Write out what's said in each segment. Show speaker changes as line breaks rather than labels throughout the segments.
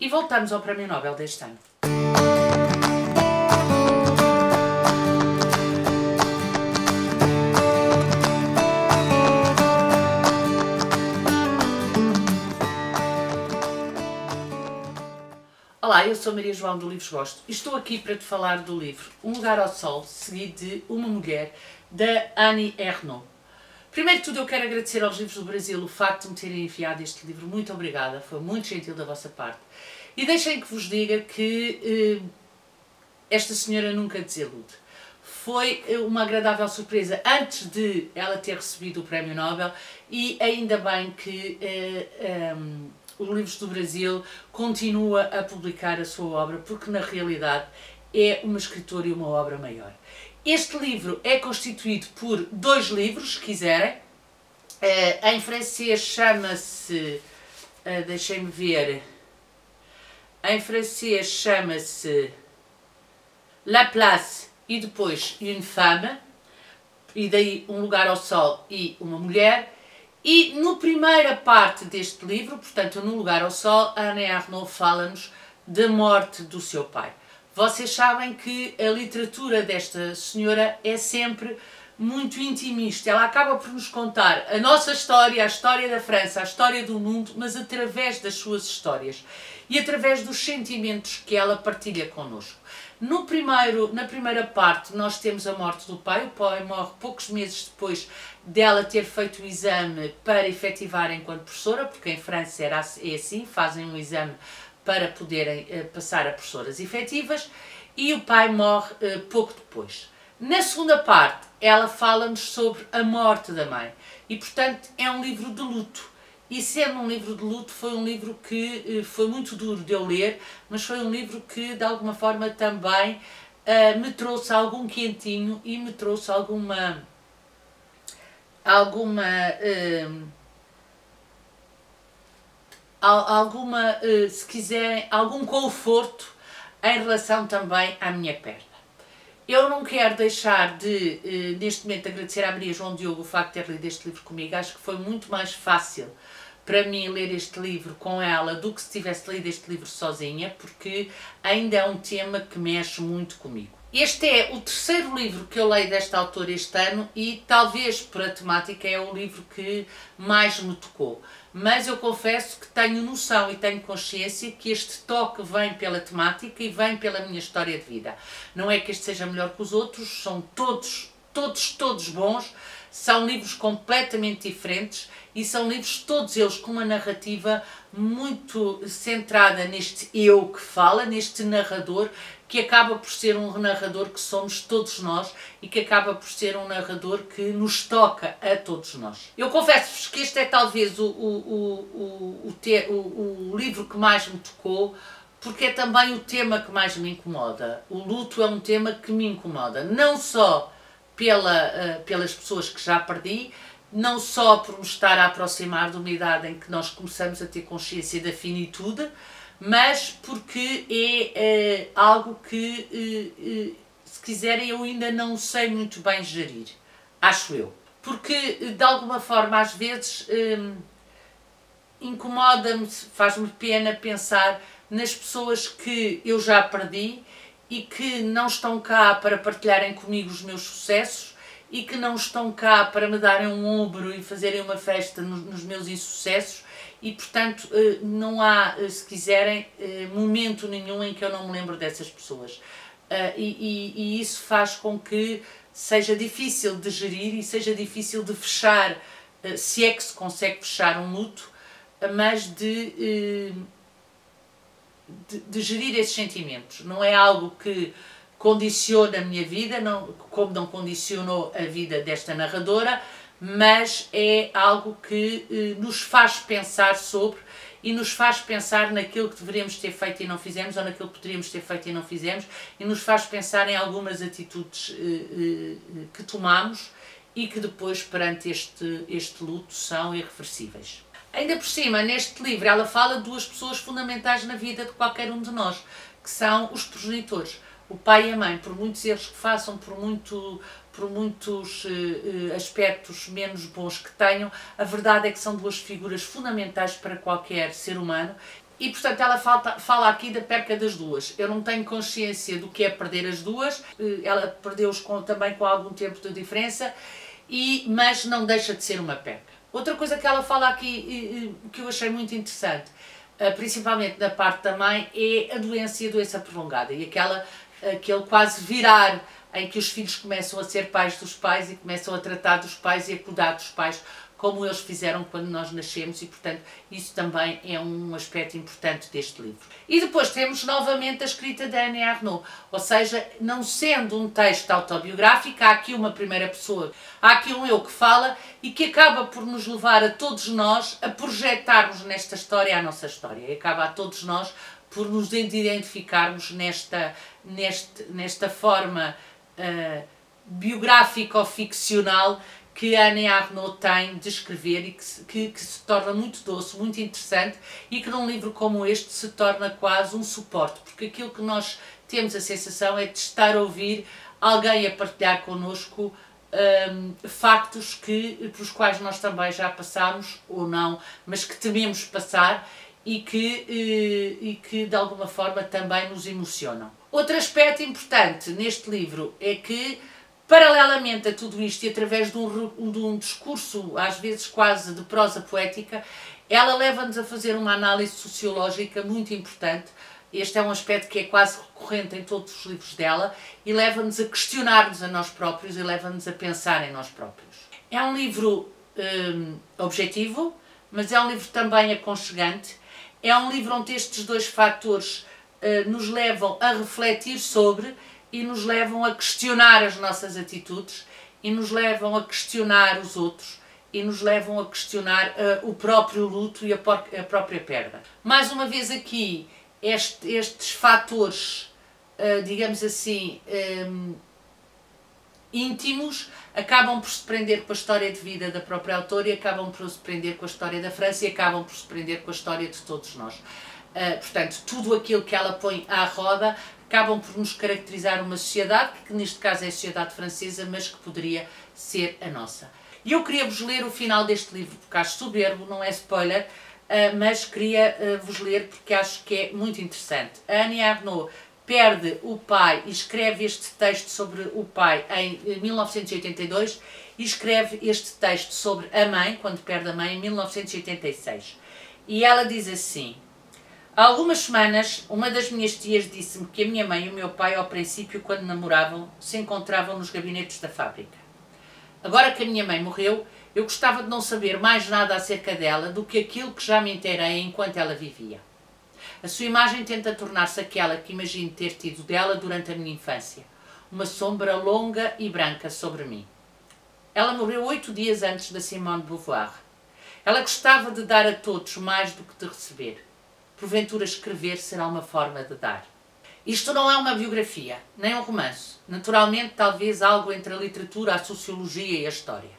E voltamos ao Prémio Nobel deste ano. Olá, eu sou Maria João do Livros Gosto e estou aqui para te falar do livro Um Lugar ao Sol, seguido de Uma Mulher, da Annie Ernaux. Primeiro de tudo, eu quero agradecer aos Livros do Brasil o facto de me terem enviado este livro. Muito obrigada, foi muito gentil da vossa parte. E deixem que vos diga que eh, esta senhora nunca desilude. Foi eh, uma agradável surpresa antes de ela ter recebido o Prémio Nobel e ainda bem que eh, um, os Livros do Brasil continua a publicar a sua obra, porque na realidade é uma escritora e uma obra maior. Este livro é constituído por dois livros, se quiserem. Uh, em francês chama-se, uh, deixem-me ver, em francês chama-se La Place e depois Une Femme, e daí Um Lugar ao Sol e Uma Mulher. E na primeira parte deste livro, portanto, No Lugar ao Sol, Anne Arnaud fala-nos da morte do seu pai. Vocês sabem que a literatura desta senhora é sempre muito intimista. Ela acaba por nos contar a nossa história, a história da França, a história do mundo, mas através das suas histórias e através dos sentimentos que ela partilha connosco. No primeiro, na primeira parte, nós temos a morte do pai. O pai morre poucos meses depois dela ter feito o exame para efetivar enquanto professora, porque em França era, é assim, fazem um exame para poderem uh, passar a professoras efetivas, e o pai morre uh, pouco depois. Na segunda parte, ela fala-nos sobre a morte da mãe, e portanto é um livro de luto e sendo um livro de luto, foi um livro que eh, foi muito duro de eu ler, mas foi um livro que de alguma forma também uh, me trouxe algum quentinho e me trouxe alguma. alguma. Uh, alguma, uh, se quiserem, algum conforto em relação também à minha perna. Eu não quero deixar de, neste momento, agradecer à Maria João Diogo o facto de ter lido este livro comigo. Acho que foi muito mais fácil para mim ler este livro com ela do que se tivesse lido este livro sozinha, porque ainda é um tema que mexe muito comigo. Este é o terceiro livro que eu leio desta autora este ano e talvez por a temática é o livro que mais me tocou. Mas eu confesso que tenho noção e tenho consciência que este toque vem pela temática e vem pela minha história de vida. Não é que este seja melhor que os outros, são todos, todos, todos bons, são livros completamente diferentes e são livros todos eles com uma narrativa muito centrada neste eu que fala, neste narrador que acaba por ser um narrador que somos todos nós e que acaba por ser um narrador que nos toca a todos nós. Eu confesso-vos que este é talvez o, o, o, o, te, o, o livro que mais me tocou porque é também o tema que mais me incomoda. O luto é um tema que me incomoda, não só pela, uh, pelas pessoas que já perdi, não só por me estar a aproximar de uma idade em que nós começamos a ter consciência da finitude, mas porque é uh, algo que, uh, se quiserem, eu ainda não sei muito bem gerir, acho eu. Porque, de alguma forma, às vezes incomoda-me, faz-me pena pensar nas pessoas que eu já perdi e que não estão cá para partilharem comigo os meus sucessos e que não estão cá para me darem um ombro e fazerem uma festa nos, nos meus insucessos e portanto eh, não há, eh, se quiserem, eh, momento nenhum em que eu não me lembro dessas pessoas. E, e, e isso faz com que seja difícil de gerir e seja difícil de fechar, se é que se consegue fechar um luto, mas de de, de, gerir esses sentimentos. Não é algo que condiciona a minha vida, não, como não condicionou a vida desta narradora, mas é algo que eh, nos faz pensar sobre e nos faz pensar naquilo que deveríamos ter feito e não fizemos, ou naquilo que poderíamos ter feito e não fizemos, e nos faz pensar em algumas atitudes eh, eh, que tomamos e que depois, perante este, este luto, são irreversíveis. Ainda por cima, neste livro, ela fala de duas pessoas fundamentais na vida de qualquer um de nós, que são os progenitores, o pai e a mãe, por muitos erros que façam, por, muito, por muitos uh, aspectos menos bons que tenham, a verdade é que são duas figuras fundamentais para qualquer ser humano e portanto ela fala, fala aqui da perca das duas. Eu não tenho consciência do que é perder as duas, eh, ela perdeu-os com, também com algum tempo de diferença, e, mas não deixa de ser uma perca. Outra coisa que ela fala aqui que eu achei muito interessante, eh, principalmente na parte da mãe, é a doença e a doença prolongada e aquela, aquele quase virar em que os filhos começam a ser pais dos pais e começam a tratar dos pais e a cuidar dos pais como eles fizeram quando nós nascemos e, portanto, isso também é um aspecto importante deste livro. E depois temos novamente a escrita da Anne Arnaud, ou seja, não sendo um texto autobiográfico, há aqui uma primeira pessoa, há aqui um eu que fala e que acaba por nos levar a todos nós a projetarmos nesta história a nossa história, e acaba a todos nós por nos identificarmos nesta, neste, nesta forma uh, biográfica ou ficcional que a Anne Arnaud tem de escrever e que se, que, que se torna muito doce, muito interessante e que num livro como este se torna quase um suporte, porque aquilo que nós temos a sensação é de estar a ouvir alguém a partilhar connosco um, factos que, pelos quais nós também já passámos, ou não, mas que tememos passar e que, eh, e que de alguma forma também nos emocionam. Outro aspecto importante neste livro é que Paralelamente a tudo isto e através de um, de um discurso, às vezes quase de prosa poética, ela leva-nos a fazer uma análise sociológica muito importante. Este é um aspecto que é quase recorrente em todos os livros dela e leva-nos a questionar-nos a nós próprios e leva-nos a pensar em nós próprios. É um livro hum, objetivo, mas é um livro também aconchegante. É um livro onde estes dois fatores nos levam a refletir sobre e nos levam a questionar as nossas atitudes e nos levam a questionar os outros e nos levam a questionar uh, o próprio luto e a, a, própria perda. Mais uma vez aqui, este, estes fatores, uh, digamos assim, um, íntimos, acabam por se prender com a história de vida da própria autora e acabam por se prender com a história da França e acabam por se prender com a história de todos nós. Uh, portanto, tudo aquilo que ela põe à roda acabam por nos caracterizar uma sociedade, que neste caso é a sociedade francesa, mas que poderia ser a nossa. E eu queria-vos ler o final deste livro, porque acho soberbo, não é spoiler, uh, mas queria-vos uh, ler porque acho que é muito interessante. A Annie Arnaud perde o pai e escreve este texto sobre o pai em 1982 e escreve este texto sobre a mãe, quando perde a mãe, em 1986. E ela diz assim: Há algumas semanas, uma das minhas tias disse-me que a minha mãe e o meu pai, ao princípio, quando namoravam, se encontravam nos gabinetes da fábrica. Agora que a minha mãe morreu, eu gostava de não saber mais nada acerca dela do que aquilo que já me inteirei enquanto ela vivia. A sua imagem tenta tornar-se aquela que imagino ter tido dela durante a minha infância, uma sombra longa e branca sobre mim. Ela morreu oito dias antes da Simone de Beauvoir. Ela gostava de dar a todos mais do que de receber porventura escrever será uma forma de dar. Isto não é uma biografia, nem um romance. Naturalmente, talvez algo entre a literatura, a sociologia e a história.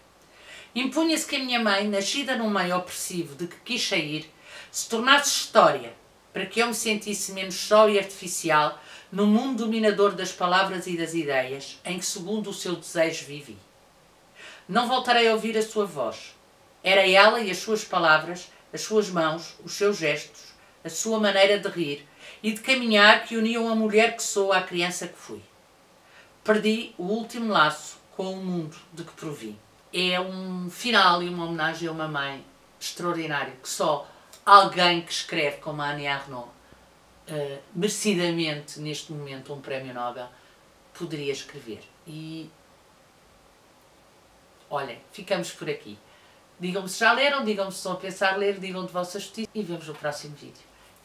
Impunha-se que a minha mãe, nascida num meio opressivo de que quis sair, se tornasse história, para que eu me sentisse menos só e artificial no mundo dominador das palavras e das ideias, em que, segundo o seu desejo, vivi. Não voltarei a ouvir a sua voz. Era ela e as suas palavras, as suas mãos, os seus gestos, a sua maneira de rir e de caminhar que uniam a mulher que sou à criança que fui. Perdi o último laço com o mundo de que provi. É um final e uma homenagem a uma mãe extraordinária que só alguém que escreve como a Annie Arnaud, uh, merecidamente neste momento um prémio Nobel, poderia escrever. E olhem, ficamos por aqui. Digam-me se já leram, digam-me se estão a pensar ler, digam de vossa justiça e vemos no próximo vídeo.